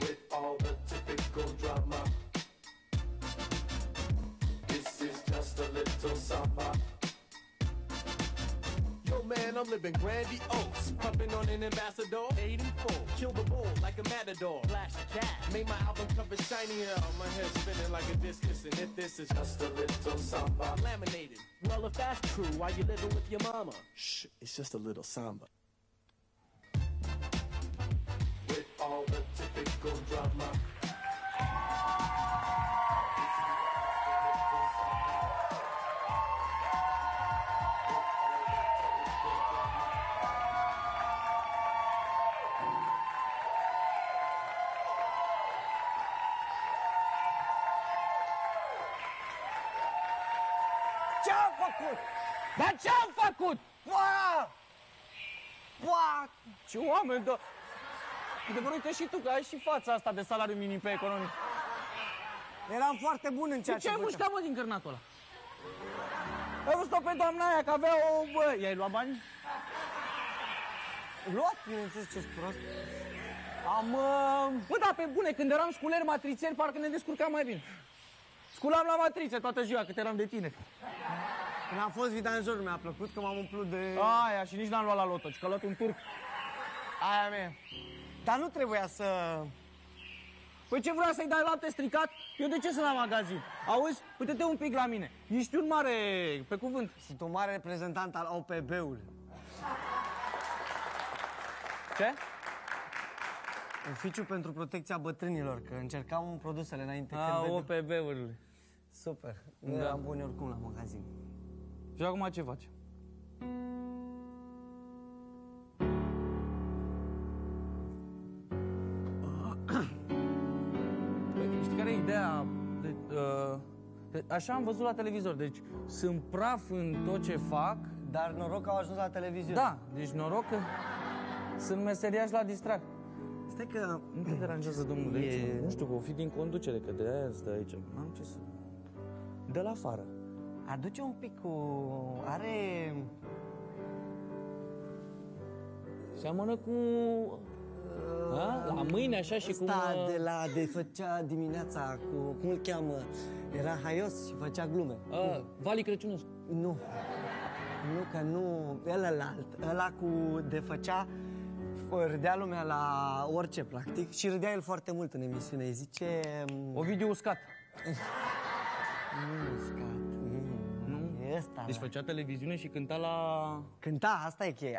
with all the typical drama. This is just a little. Yo, man, I'm living grandiose. Pumping on an ambassador, paid in full. Kill the bull like a matador. Flash cat. Made my album cover shinier. My head spinning like a discus. And if this is Just a little samba. laminated, well, if that's true, why you living with your mama? Shh, it's just a little samba. 这个够抓吗加法滚哇哇就我们的 da... De uite și tu, că ai și fața asta de salariu minim pe economie. Eram foarte bun în ceea De ce ce ai făceam. mușcat, mă, din cărnatul ăla? Ai văzut-o pe doamna aia, că avea o... Bă, i-ai luat bani? Luat, bineînțeles, ce prost. Am... Uh... Bă, da, pe bune, când eram sculer matrițel, parcă ne descurcam mai bine. Sculam la matrițe toată ziua, cât eram de tine. Când am fost vidanjor, mi-a plăcut că m-am umplut de... Aia, și nici n-am luat la loto, ci că a luat un turc. Aia mea. Dar nu trebuia să... Păi ce vrea să-i dai lapte stricat? Eu de ce sunt la magazin? Auzi? Uite-te un pic la mine. Ești un mare, pe cuvânt. Sunt un mare reprezentant al OPB-ului. Ce? Oficiu pentru protecția bătrânilor, că încercam produsele înainte A, când vedeam. OPB-urile. Super. Nu Da. eram buni oricum la magazin. Și acum ce faci? Știi care e ideea? De, uh, de, așa am văzut la televizor. Deci sunt praf în tot ce fac. Dar noroc că au ajuns la televiziune. Da, deci noroc că sunt meseriași la distrare. Stai că... Nu te deranjează, domnul, de aici? E- Nu știu, că o fi din conducere, că de aia stă aici. N-am ce să... De la afară. Aduce un pic cu... Are... Seamănă cu... A? La mâine, așa, și cum... Ăsta uh, de la... de făcea dimineața cu... Cum îl cheamă? Era haios și făcea glume. A, Vali Crăciunescu. Nu. Nu, că nu... Ălălalt. Ăla cu... de făcea... Râdea lumea la orice, practic. Și râdea el foarte mult în emisiune. Îi zice... mm, Ovidiu Uscat. Nu, uscat. Nu, nu. E ăsta. Deci da. făcea televiziune și cânta la... Cânta, asta e cheia.